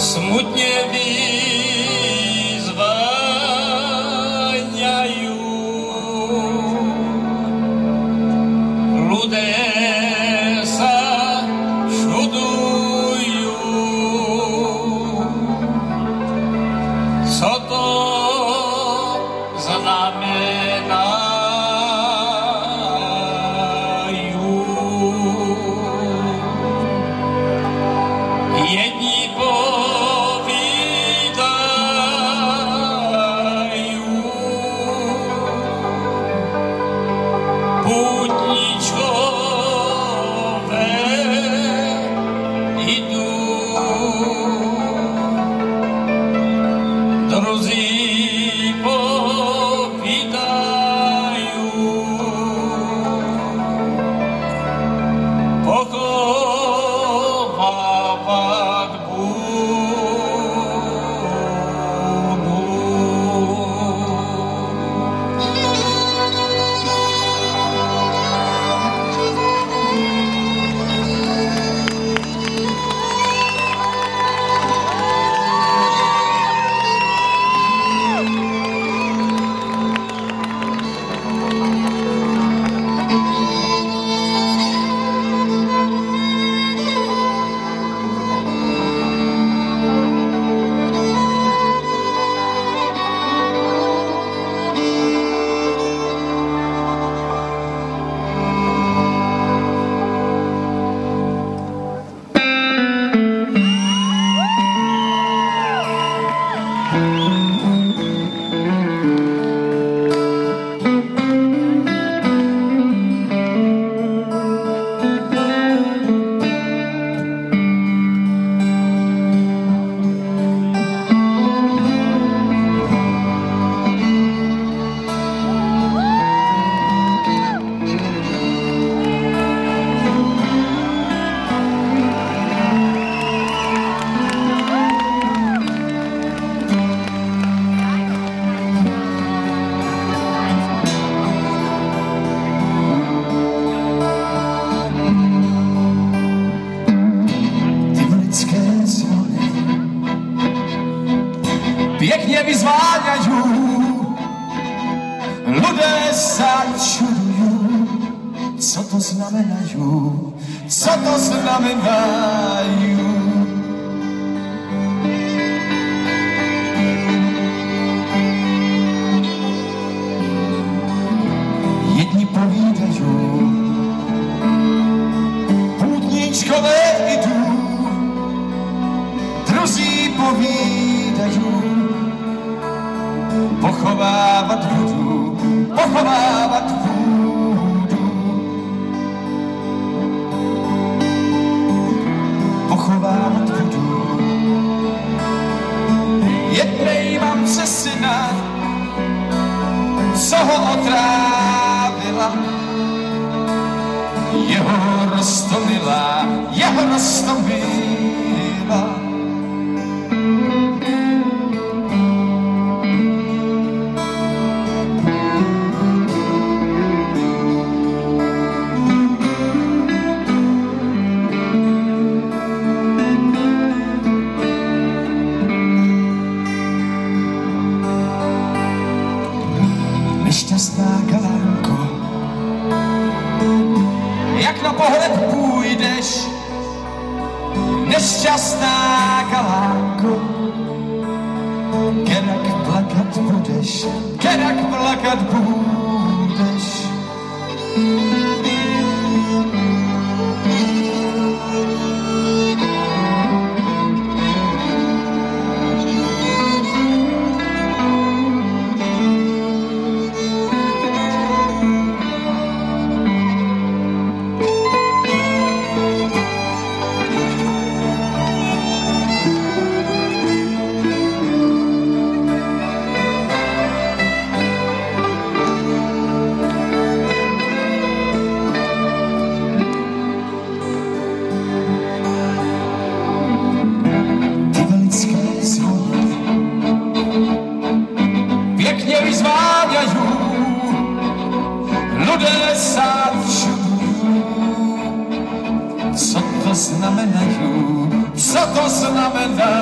smutně vyzváňajú. Pěkně vyzváňajú, ľudé sa čudujú, co to znamenajú, co to znamenajú. Jedni povídajú, pútničkové idú, druzí povídajú, pochovávat budú, pochovávat budú. Pochovávat budú. Jednej mamce syna, co ho otrávila, jeho roztomila, jeho roztomila. Nešťastná galánko, kerak plakat budeš, kerak plakat budeš. Co to znamenajú? Co to znamená?